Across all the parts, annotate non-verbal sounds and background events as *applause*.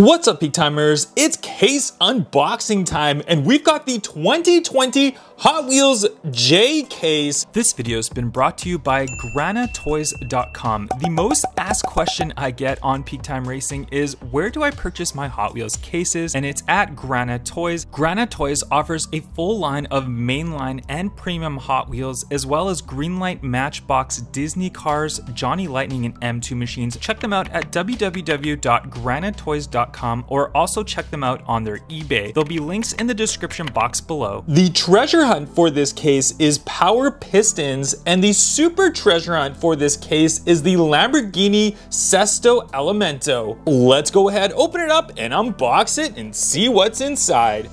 What's up, Peak Timers? It's case unboxing time, and we've got the 2020 Hot Wheels J case. This video has been brought to you by granatoys.com. The most asked question I get on Peak Time Racing is where do I purchase my Hot Wheels cases? And it's at Grana Toys. Grana Toys offers a full line of mainline and premium Hot Wheels, as well as Greenlight, Matchbox, Disney cars, Johnny Lightning, and M2 machines. Check them out at www.granatoys.com or also check them out on their eBay. There'll be links in the description box below. The treasure hunt for this case is Power Pistons, and the super treasure hunt for this case is the Lamborghini Sesto Elemento. Let's go ahead, open it up, and unbox it and see what's inside.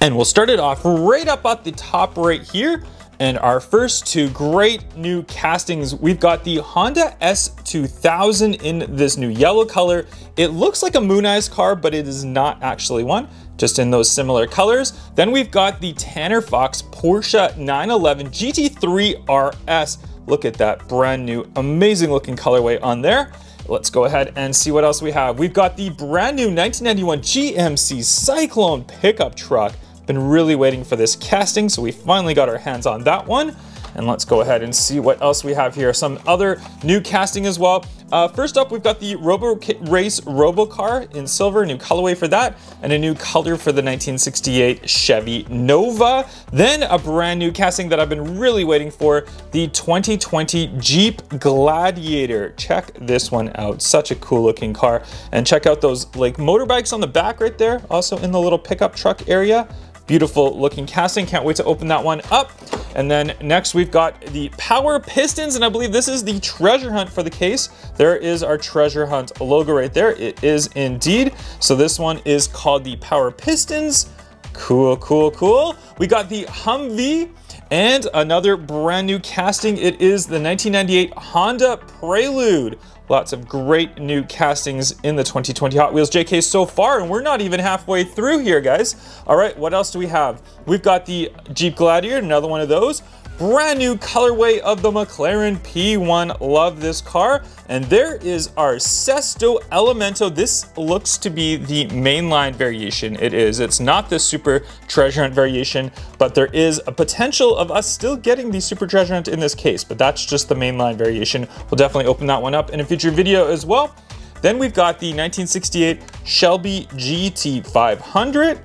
And we'll start it off right up at the top right here. And our first two great new castings, we've got the Honda S2000 in this new yellow color. It looks like a Moon Eyes car, but it is not actually one, just in those similar colors. Then we've got the Tanner Fox Porsche 911 GT3 RS. Look at that brand new, amazing looking colorway on there. Let's go ahead and see what else we have. We've got the brand new 1991 GMC Cyclone pickup truck. Been really waiting for this casting, so we finally got our hands on that one. And let's go ahead and see what else we have here. Some other new casting as well. Uh, first up, we've got the Robo Race Robocar in silver, new colorway for that, and a new color for the 1968 Chevy Nova. Then a brand new casting that I've been really waiting for, the 2020 Jeep Gladiator. Check this one out, such a cool looking car. And check out those like motorbikes on the back right there, also in the little pickup truck area. Beautiful looking casting. Can't wait to open that one up. And then next we've got the Power Pistons, and I believe this is the treasure hunt for the case. There is our treasure hunt logo right there. It is indeed. So this one is called the Power Pistons. Cool, cool, cool. We got the Humvee and another brand new casting. It is the 1998 Honda Prelude. Lots of great new castings in the 2020 Hot Wheels J case so far, and we're not even halfway through here, guys. All right, what else do we have? We've got the Jeep Gladiator, another one of those brand new colorway of the McLaren P1. Love this car. And there is our Sesto Elemento. This looks to be the mainline variation. It is. It's not the Super Treasure Hunt variation, but there is a potential of us still getting the Super Treasure Hunt in this case, but that's just the mainline variation. We'll definitely open that one up in a future video as well. Then we've got the 1968 Shelby GT500,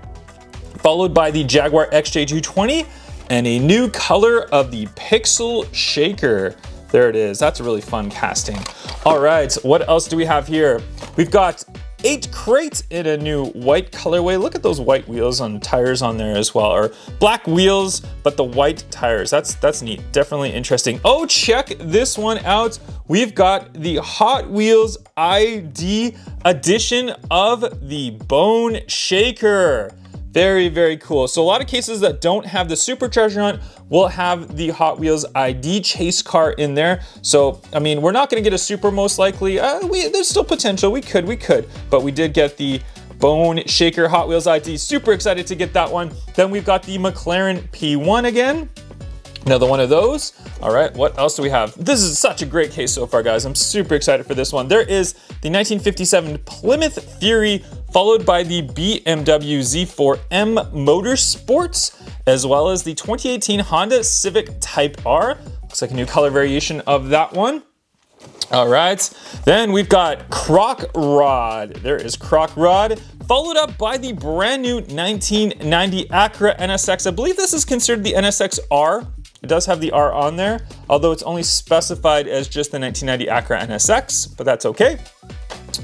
followed by the Jaguar XJ220, and a new color of the Pixel Shaker. There it is. That's a really fun casting. All right, what else do we have here? We've got eight crates in a new white colorway. Look at those white wheels on tires on there as well, or black wheels, but the white tires. That's that's neat, definitely interesting. Oh, check this one out. We've got the Hot Wheels ID edition of the Bone Shaker. Very, very cool. So a lot of cases that don't have the Super Treasure Hunt will have the Hot Wheels ID chase car in there. So, I mean, we're not gonna get a Super most likely. Uh, we, there's still potential, we could, we could. But we did get the Bone Shaker Hot Wheels ID. Super excited to get that one. Then we've got the McLaren P1 again. Another one of those. All right, what else do we have? This is such a great case so far, guys. I'm super excited for this one. There is the 1957 Plymouth Fury, followed by the BMW Z4M Motorsports, as well as the 2018 Honda Civic Type R. Looks like a new color variation of that one. All right, then we've got Croc Rod. There is Croc Rod, followed up by the brand new 1990 Acura NSX. I believe this is considered the NSX R it does have the R on there, although it's only specified as just the 1990 Acura NSX, but that's okay.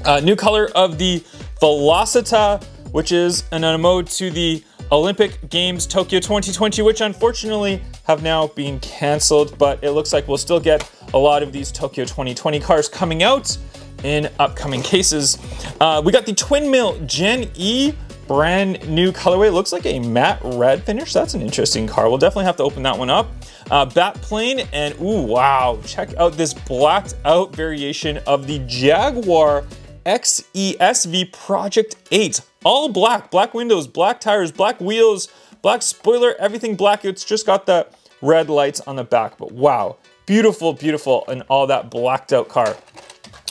Uh, new color of the Velocita, which is an ode to the Olympic Games Tokyo 2020, which unfortunately have now been canceled, but it looks like we'll still get a lot of these Tokyo 2020 cars coming out in upcoming cases. Uh, we got the Twin Mill Gen E brand new colorway. Looks like a matte red finish. That's an interesting car. We'll definitely have to open that one up. Uh, bat plane and ooh, wow. Check out this blacked out variation of the Jaguar XESV Project 8. All black, black windows, black tires, black wheels, black spoiler, everything black. It's just got the red lights on the back, but wow. Beautiful, beautiful, and all that blacked out car.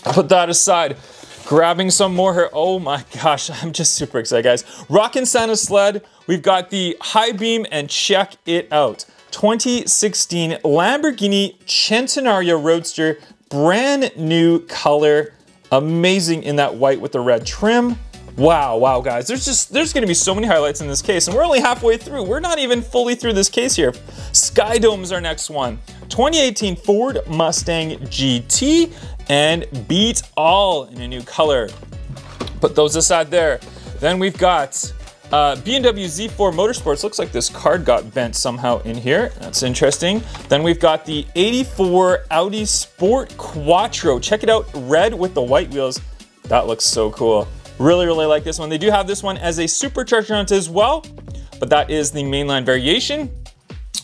Put that aside. Grabbing some more here. Oh my gosh, *laughs* I'm just super excited, guys. Rockin' Santa Sled. We've got the high beam and check it out. 2016 Lamborghini Centenario Roadster, brand new color. Amazing in that white with the red trim. Wow, wow, guys. There's just, there's gonna be so many highlights in this case, and we're only halfway through. We're not even fully through this case here. Skydome's our next one. 2018 Ford Mustang GT and Beat All in a new color. Put those aside there. Then we've got uh, BMW Z4 Motorsports. Looks like this card got bent somehow in here. That's interesting. Then we've got the 84 Audi Sport Quattro. Check it out, red with the white wheels. That looks so cool. Really, really like this one. They do have this one as a supercharger on it as well, but that is the mainline variation.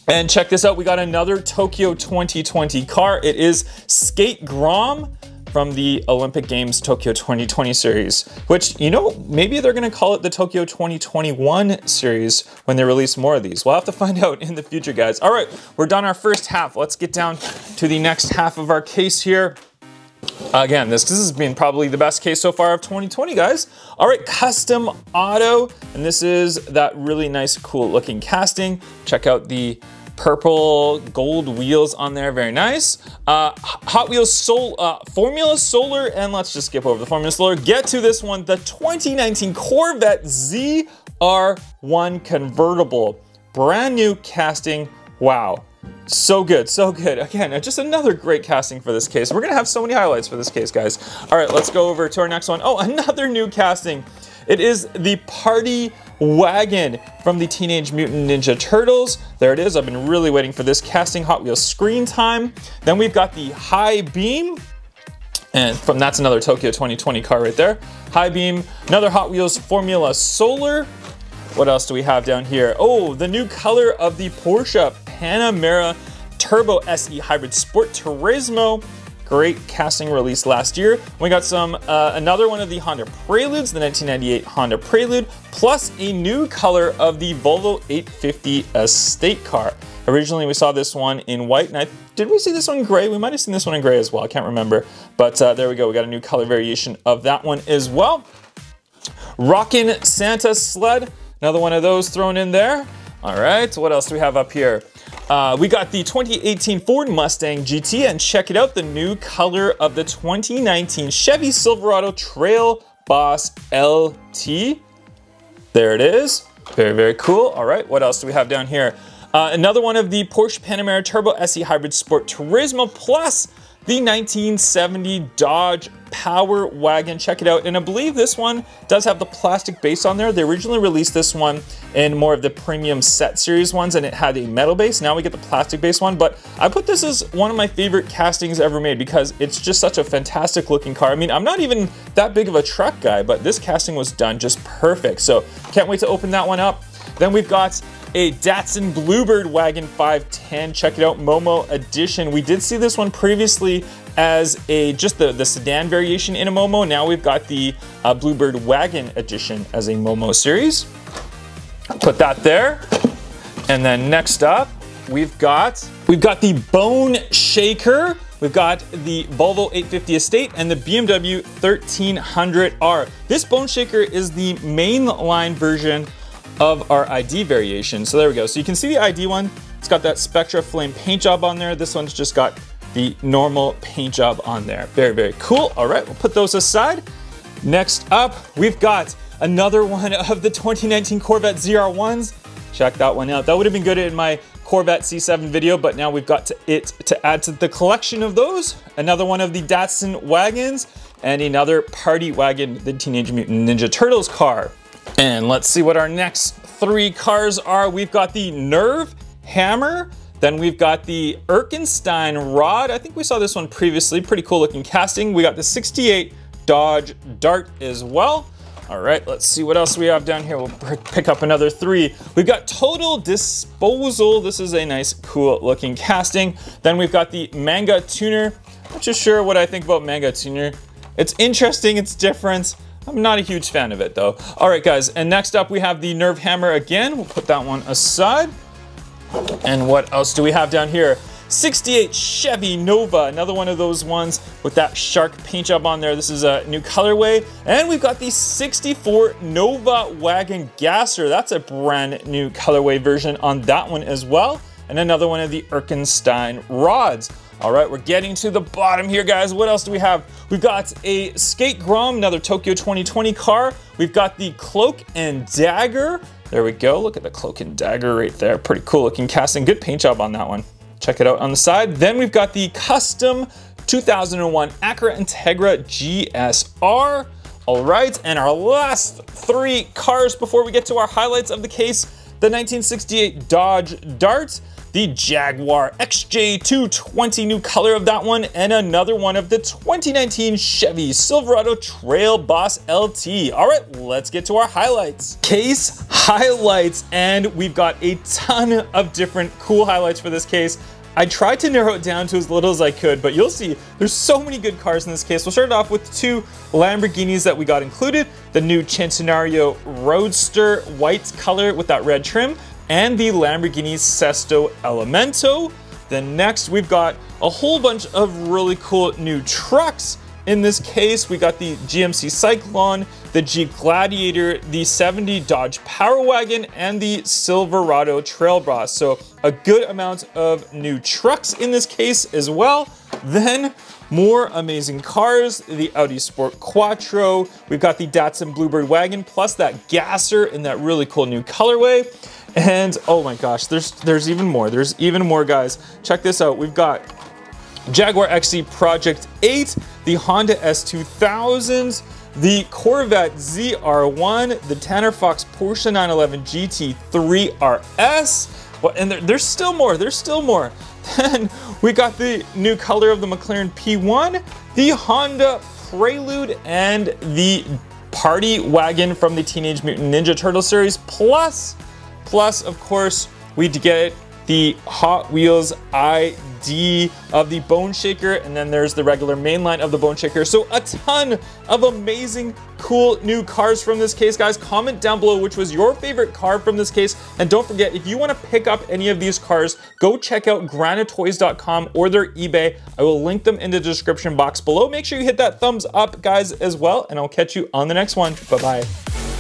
And check this out, we got another Tokyo 2020 car. It is Skate Grom from the Olympic Games Tokyo 2020 series, which, you know, maybe they're gonna call it the Tokyo 2021 series when they release more of these. We'll have to find *laughs* out in the future, guys. All right, we're done our first half. Let's get down to the next half of our case here. Again, this, this has been probably the best case so far of 2020, guys. All right, custom auto, and this is that really nice, cool looking casting. Check out the purple gold wheels on there, very nice. Uh, Hot Wheels Sol uh, Formula Solar, and let's just skip over the Formula Solar. Get to this one, the 2019 Corvette ZR1 convertible. Brand new casting, wow. So good, so good. Again, just another great casting for this case. We're gonna have so many highlights for this case, guys. All right, let's go over to our next one. Oh, another new casting. It is the Party Wagon from the Teenage Mutant Ninja Turtles. There it is, I've been really waiting for this casting Hot Wheels screen time. Then we've got the High Beam, and from that's another Tokyo 2020 car right there. High Beam, another Hot Wheels Formula Solar. What else do we have down here? Oh, the new color of the Porsche Panamera Turbo SE Hybrid Sport Turismo. Great casting release last year. We got some, uh, another one of the Honda Preludes, the 1998 Honda Prelude, plus a new color of the Volvo 850 Estate car. Originally, we saw this one in white, and I, did we see this one in gray? We might have seen this one in gray as well, I can't remember. But uh, there we go, we got a new color variation of that one as well. Rockin' Santa Sled, another one of those thrown in there. All right, what else do we have up here? Uh, we got the 2018 Ford Mustang GT, and check it out, the new color of the 2019 Chevy Silverado Trail Boss LT. There it is. Very, very cool. All right, what else do we have down here? Uh, another one of the Porsche Panamera Turbo SE Hybrid Sport Turismo Plus the 1970 Dodge Power Wagon. Check it out. And I believe this one does have the plastic base on there. They originally released this one in more of the premium set series ones and it had a metal base. Now we get the plastic base one, but I put this as one of my favorite castings ever made because it's just such a fantastic looking car. I mean, I'm not even that big of a truck guy, but this casting was done just perfect. So can't wait to open that one up. Then we've got a Datsun Bluebird Wagon 510. Check it out, Momo Edition. We did see this one previously as a just the, the sedan variation in a Momo. Now we've got the uh, Bluebird Wagon Edition as a Momo series. Put that there. And then next up, we've got we've got the Bone Shaker. We've got the Volvo 850 Estate and the BMW 1300R. This Bone Shaker is the mainline version of our ID variation. So there we go. So you can see the ID one, it's got that Spectra Flame paint job on there. This one's just got the normal paint job on there. Very, very cool. All right, we'll put those aside. Next up, we've got another one of the 2019 Corvette ZR1s. Check that one out. That would have been good in my Corvette C7 video, but now we've got to it to add to the collection of those. Another one of the Datsun wagons and another party wagon, the Teenage Mutant Ninja Turtles car. And let's see what our next three cars are. We've got the Nerve Hammer, then we've got the Erikenstein Rod. I think we saw this one previously, pretty cool looking casting. We got the 68 Dodge Dart as well. All right, let's see what else we have down here. We'll pick up another three. We've got Total Disposal. This is a nice, cool looking casting. Then we've got the Manga Tuner. Not just sure what I think about Manga Tuner. It's interesting, it's different. I'm not a huge fan of it though. All right guys, and next up we have the Nerve Hammer again. We'll put that one aside. And what else do we have down here? 68 Chevy Nova, another one of those ones with that shark paint job on there. This is a new colorway. And we've got the 64 Nova Wagon Gasser. That's a brand new colorway version on that one as well. And another one of the Erikenstein rods. All right, we're getting to the bottom here, guys. What else do we have? We've got a Skate Grom, another Tokyo 2020 car. We've got the Cloak and Dagger. There we go. Look at the Cloak and Dagger right there. Pretty cool looking casting. Good paint job on that one. Check it out on the side. Then we've got the custom 2001 Acura Integra GSR. All right, and our last three cars before we get to our highlights of the case, the 1968 Dodge Dart, the Jaguar XJ220 new color of that one, and another one of the 2019 Chevy Silverado Trail Boss LT. All right, let's get to our highlights. Case highlights, and we've got a ton of different cool highlights for this case. I tried to narrow it down to as little as I could, but you'll see there's so many good cars in this case. We'll start off with two Lamborghinis that we got included. The new Centenario Roadster white color with that red trim and the Lamborghini Sesto Elemento. Then next we've got a whole bunch of really cool new trucks. In this case, we got the GMC Cyclone, the Jeep Gladiator, the 70 Dodge Power Wagon, and the Silverado Trail Boss. So a good amount of new trucks in this case as well. Then more amazing cars, the Audi Sport Quattro. We've got the Datsun Bluebird Wagon, plus that Gasser in that really cool new colorway. And oh my gosh, there's there's even more. There's even more, guys. Check this out. We've got Jaguar XC Project 8, the Honda S2000s, the Corvette ZR1, the Tanner Fox Porsche 911 GT3 RS. Well, and there, there's still more, there's still more. *laughs* Then we got the new color of the McLaren P1, the Honda Prelude, and the Party Wagon from the Teenage Mutant Ninja Turtle series, plus Plus, of course, we get the Hot Wheels ID of the Bone Shaker, and then there's the regular main line of the Bone Shaker. So a ton of amazing, cool new cars from this case, guys. Comment down below which was your favorite car from this case. And don't forget, if you want to pick up any of these cars, go check out granatoys.com or their eBay. I will link them in the description box below. Make sure you hit that thumbs up, guys, as well, and I'll catch you on the next one. Bye-bye.